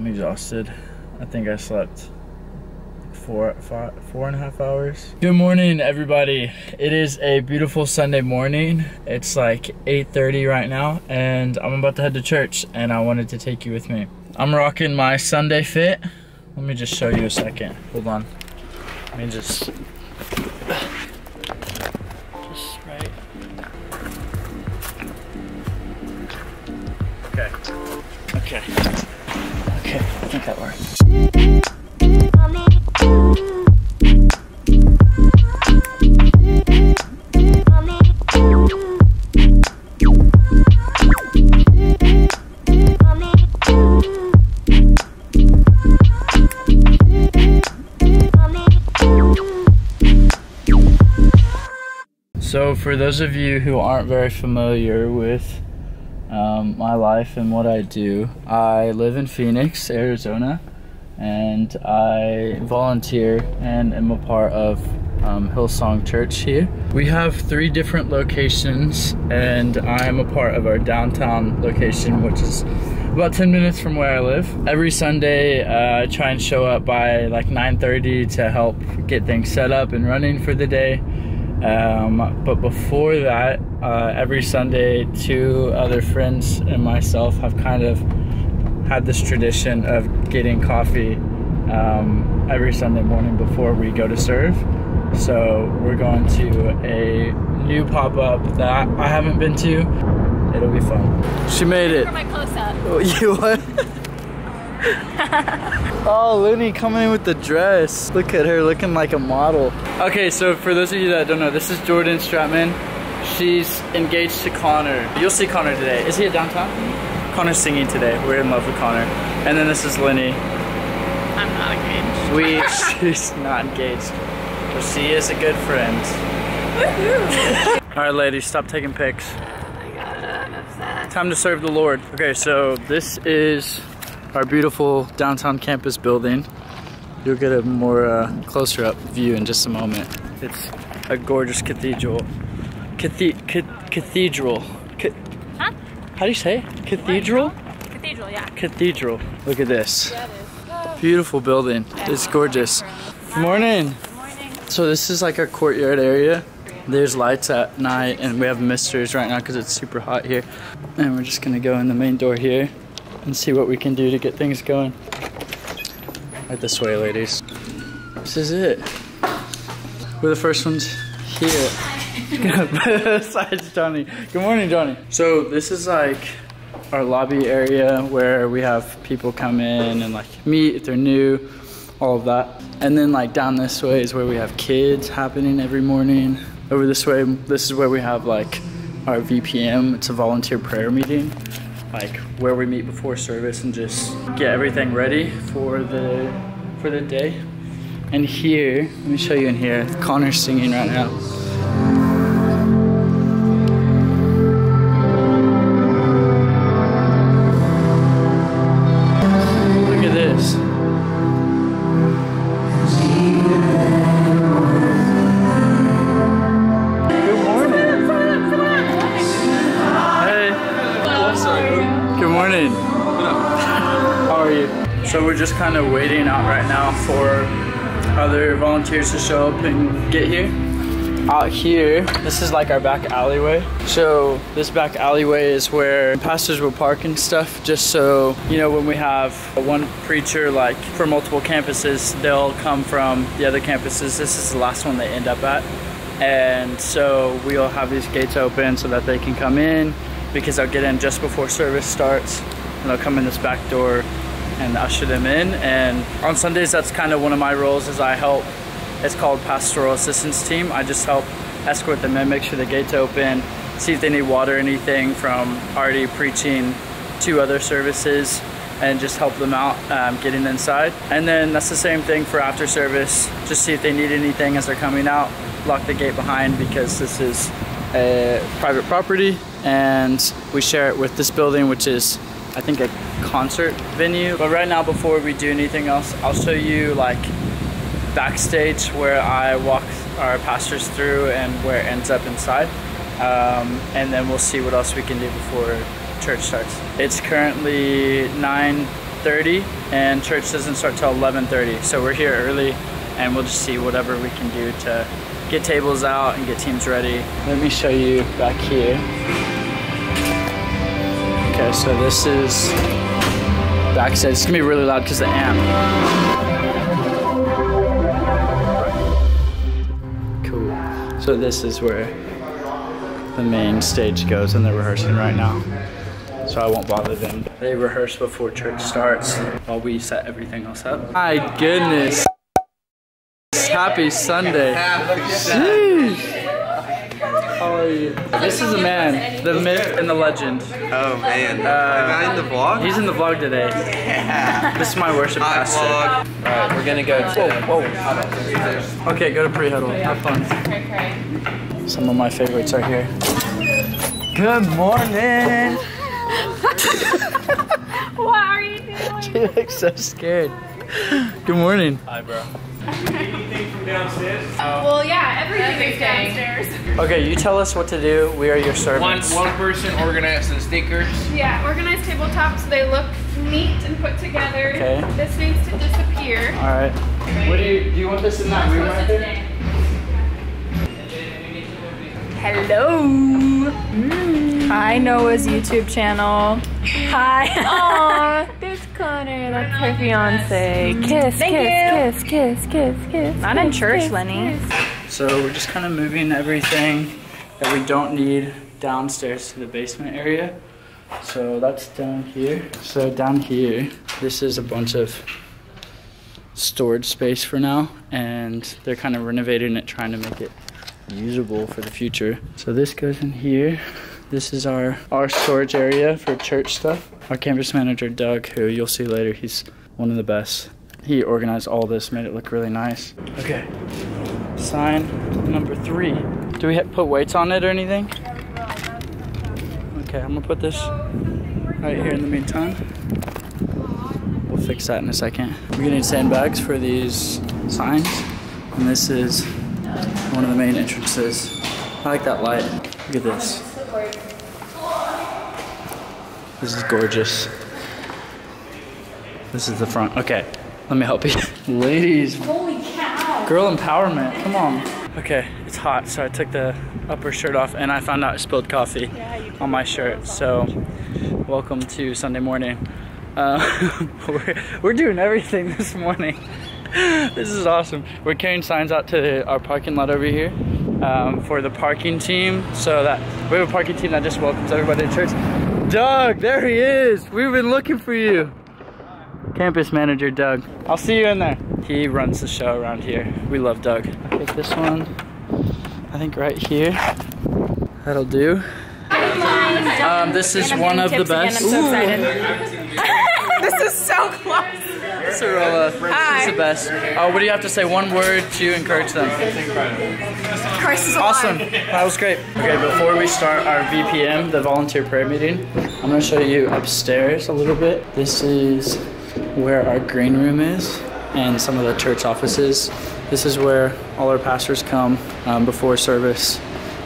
I'm exhausted. I think I slept four, five, four and a half hours. Good morning, everybody. It is a beautiful Sunday morning. It's like 8.30 right now, and I'm about to head to church, and I wanted to take you with me. I'm rocking my Sunday fit. Let me just show you a second. Hold on. Let me just... Just right... Okay. Okay. Okay, I think that works. So, for those of you who aren't very familiar with um, my life and what I do, I live in Phoenix, Arizona, and I volunteer and am a part of um, Hillsong Church here. We have three different locations, and I am a part of our downtown location, which is about 10 minutes from where I live. Every Sunday, uh, I try and show up by like 9:30 to help get things set up and running for the day. Um, but before that, uh, every Sunday, two other friends and myself have kind of had this tradition of getting coffee um, every Sunday morning before we go to serve. So we're going to a new pop up that I haven't been to. It'll be fun. She made it. For my close up. You what? oh, Looney coming in with the dress. Look at her looking like a model. Okay, so for those of you that don't know, this is Jordan Stratman. She's engaged to Connor. You'll see Connor today. Is he at downtown? Connor's singing today. We're in love with Connor. And then this is Lenny. I'm not engaged. We, she's not engaged. But she is a good friend. All right, ladies, stop taking pics. Oh Time to serve the Lord. Okay, so this is our beautiful downtown campus building. You'll get a more uh, closer up view in just a moment. It's a gorgeous cathedral. Cathe ca cathedral. Ca Huh? How do you say? Cathedral? Cathedral, yeah. Cathedral. Look at this. Yeah, it is. Beautiful building. It's gorgeous. Good morning. Good morning. So this is like our courtyard area. There's lights at night and we have misters right now because it's super hot here. And we're just gonna go in the main door here and see what we can do to get things going. Right this way, ladies. This is it. We're the first ones here. Besides Johnny. Good morning, Johnny. So this is like our lobby area where we have people come in and like meet if they're new, all of that. And then like down this way is where we have kids happening every morning. Over this way, this is where we have like our VPM. It's a volunteer prayer meeting, like where we meet before service and just get everything ready for the for the day. And here, let me show you in here. Connor's singing right now. So we're just kind of waiting out right now for other volunteers to show up and get here. Out here, this is like our back alleyway. So this back alleyway is where pastors will park and stuff just so, you know, when we have one preacher like for multiple campuses, they'll come from the other campuses. This is the last one they end up at. And so we'll have these gates open so that they can come in because they'll get in just before service starts and they'll come in this back door and usher them in. And on Sundays, that's kind of one of my roles is I help. It's called pastoral assistance team. I just help escort them in, make sure the gates open, see if they need water, or anything from already preaching to other services and just help them out um, getting inside. And then that's the same thing for after service. Just see if they need anything as they're coming out. Lock the gate behind because this is a private property and we share it with this building, which is I think a concert venue. But right now, before we do anything else, I'll show you like backstage where I walk our pastors through and where it ends up inside. Um, and then we'll see what else we can do before church starts. It's currently 9.30 and church doesn't start till 11.30. So we're here early and we'll just see whatever we can do to get tables out and get teams ready. Let me show you back here. Okay, so this is backstage. It's gonna be really loud because the amp. Cool. So this is where the main stage goes and they're rehearsing right now. So I won't bother them. They rehearse before church starts while we set everything else up. My goodness. Happy Sunday. Jeez. How are you? This is a man, the myth and the legend. Oh man, uh, am I in the vlog? He's in the vlog today. Yeah. This is my worship Hot pastor. vlog. All right, we're gonna go to. Whoa, whoa. Okay, go to pre-huddle. Have fun. Some of my favorites are here. Good morning. What are you doing? She looks so scared. Good morning. Hi, bro. Well, yeah, everything is downstairs. Okay, you tell us what to do. We are your One servants. one person organizing the stickers. Yeah, organized tabletops. They look neat and put together. Okay. This needs to disappear. All right. What do you do? You want this in that room right there? Hello. Mm. Hi, Noah's YouTube channel. Hi. Aw, there's Connor. That's her fiance. Kiss, Thank kiss, kiss, kiss, kiss, kiss. Not in church, kiss, Lenny. kiss. So we're just kind of moving everything that we don't need downstairs to the basement area. So that's down here. So down here, this is a bunch of storage space for now, and they're kind of renovating it, trying to make it usable for the future. So this goes in here. This is our our storage area for church stuff. Our campus manager Doug, who you'll see later, he's one of the best. He organized all this, made it look really nice. Okay. Sign number three. Do we put weights on it or anything? Okay, I'm gonna put this right here in the meantime. We'll fix that in a second. We're gonna need sandbags for these signs. And this is one of the main entrances. I like that light. Look at this. This is gorgeous. This is the front. Okay, let me help you. Ladies. Holy cow. Girl empowerment. Come on. Okay, it's hot, so I took the upper shirt off and I found out I spilled coffee on my shirt. So, welcome to Sunday morning. Uh, we're, we're doing everything this morning. this is awesome. We're carrying signs out to our parking lot over here um, for the parking team. So that we have a parking team that just welcomes everybody to church. Doug, there he is. We've been looking for you. Campus manager Doug. I'll see you in there. He runs the show around here. We love Doug. I'll take this one. I think right here. That'll do. Um, this is one of the best. this is so close. Corolla. Hi. The best. Uh, what do you have to say? One word to encourage them. Christ is Awesome. That was great. Okay, before we start our VPM, the volunteer prayer meeting, I'm going to show you upstairs a little bit. This is where our green room is and some of the church offices. This is where all our pastors come um, before service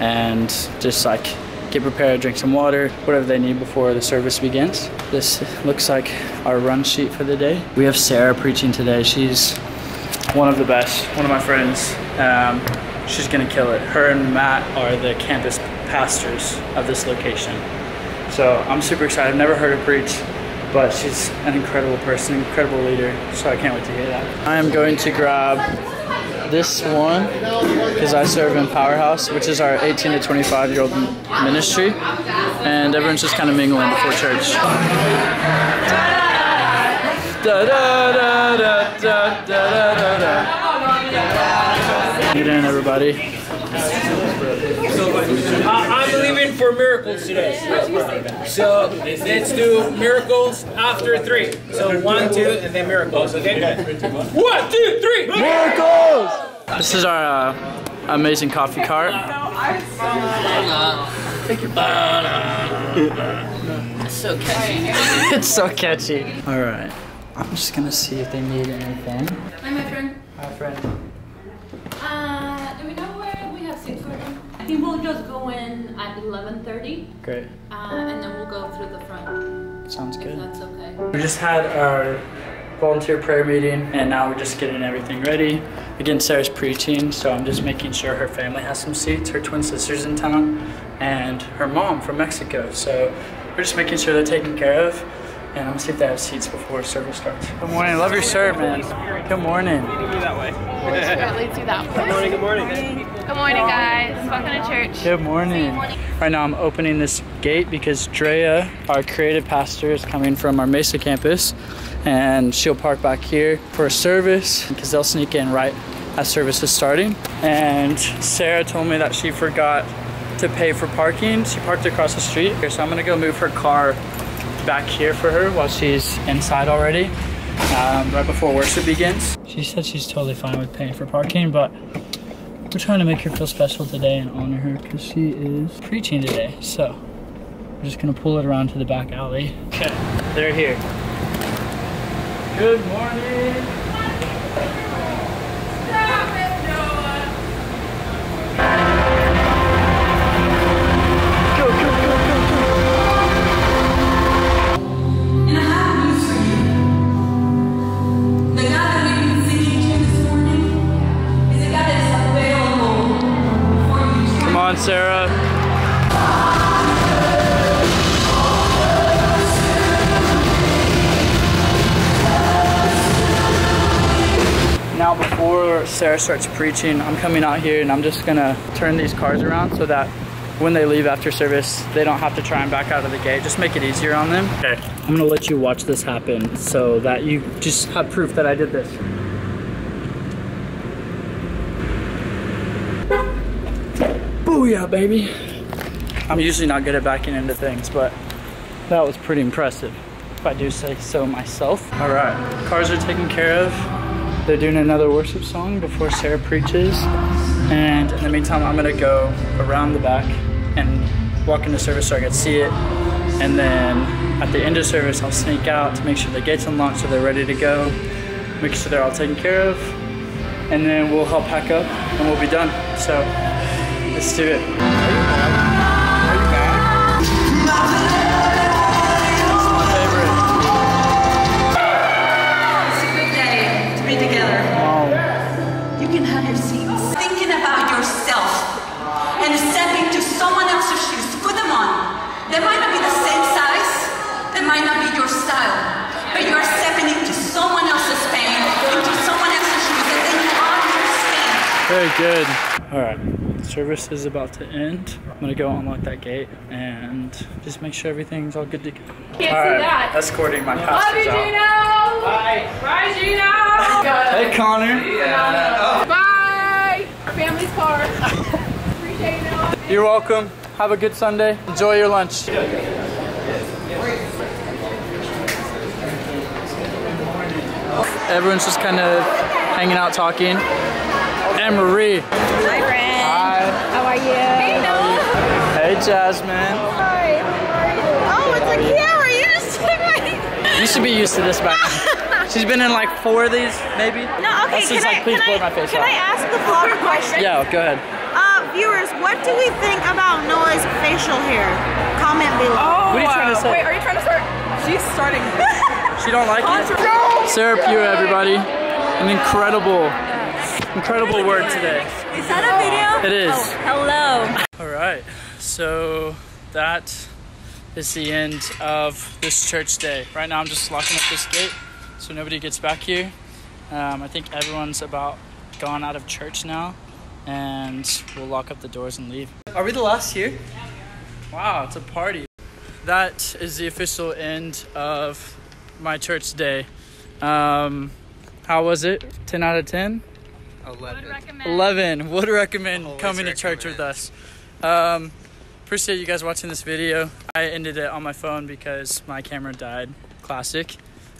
and just like get prepared, drink some water, whatever they need before the service begins. This looks like our run sheet for the day. We have Sarah preaching today. She's one of the best, one of my friends. Um, she's gonna kill it. Her and Matt are the campus pastors of this location. So I'm super excited. I've never heard her preach, but she's an incredible person, incredible leader. So I can't wait to hear that. I am going to grab this one because I serve in Powerhouse, which is our 18 to 25 year old ministry, and everyone's just kind of mingling before church. Get in, everybody. I'm believing for miracles today. So let's do miracles after three. So one, two, and then miracles. Okay? One, two, three. Miracles! This is our uh, amazing coffee cart. It's So catchy. it's so catchy. All right. I'm just gonna see if they need anything. Hi, my friend. Hi, friend. Uh, do we know where we have seats for them? think we'll just go in at 11:30, Great. uh, and then we'll go through the front. Sounds good. that's okay. We just had our volunteer prayer meeting and now we're just getting everything ready. Again, Sarah's preaching, so I'm just making sure her family has some seats. Her twin sister's in town and her mom from Mexico. So we're just making sure they're taken care of. And I'm gonna see if they have seats before service starts. Good morning. Love your shirt, man. Good morning. That leads you that way. Good morning, good morning. Good morning, guys. Welcome to church. Good morning. Right now I'm opening this gate because Drea, our creative pastor, is coming from our Mesa campus and she'll park back here for a service because they'll sneak in right as service is starting. And Sarah told me that she forgot to pay for parking. She parked across the street. So I'm gonna go move her car back here for her while she's inside already, um, right before worship begins. She said she's totally fine with paying for parking, but we're trying to make her feel special today and honor her because she is preaching today. So we're just gonna pull it around to the back alley. Okay, they're here. Good morning. Before Sarah starts preaching, I'm coming out here and I'm just gonna turn these cars around so that when they leave after service, they don't have to try and back out of the gate. Just make it easier on them. Okay. I'm gonna let you watch this happen so that you just have proof that I did this. Booyah, baby. I'm usually not good at backing into things, but that was pretty impressive, if I do say so myself. All right, cars are taken care of. They're doing another worship song before Sarah preaches. And in the meantime, I'm gonna go around the back and walk into service so I can see it. And then at the end of service, I'll sneak out to make sure the gate's unlocked so they're ready to go. Make sure they're all taken care of. And then we'll help pack up and we'll be done. So let's do it. Service is about to end. I'm gonna go unlock that gate and just make sure everything's all good to go. Can't all see right, that. escorting my Love you, pastors Gino. out. Bye. Bye, Gino. Hey, Connor. Yeah. Bye. Family's car. Appreciate it. You're welcome. Have a good Sunday. Enjoy your lunch. Everyone's just kind of hanging out talking. Anne Marie. Hi, How are you? Hey, Noah. Hey, Jasmine. Hi. Oh, it's a camera. You just took my. You should be used to this by now. She's been in like four of these, maybe. No, okay, This can is I, like, please can, I, my face can off. I ask the vlog a question? Yeah, go ahead. Uh, viewers, what do we think about Noah's facial hair? Comment below. Oh, What are you trying to say? Wait, are you trying to start? She's starting. She don't like it? Sarah Pugh, everybody. An incredible, incredible word today. Is that a video? It is. Hello. All right, so that is the end of this church day. Right now, I'm just locking up this gate so nobody gets back here. Um, I think everyone's about gone out of church now, and we'll lock up the doors and leave. Are we the last here? Yeah, Wow, it's a party. That is the official end of my church day. Um, how was it? 10 out of 10? 11. 11 would recommend Always coming to church with us. Um, appreciate you guys watching this video. I ended it on my phone because my camera died. Classic.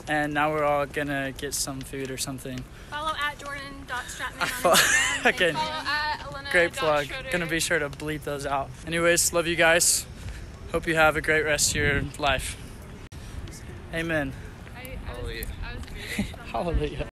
And now we're all gonna get some food or something. Follow at Jordan.Stratman on Fo- Instagram. Okay. And follow at Elena. great plug gonna be sure to bleep those out. Anyways love you guys. Hope you have a great rest of your life. Amen. I, I was, Hallelujah. I was hallelujah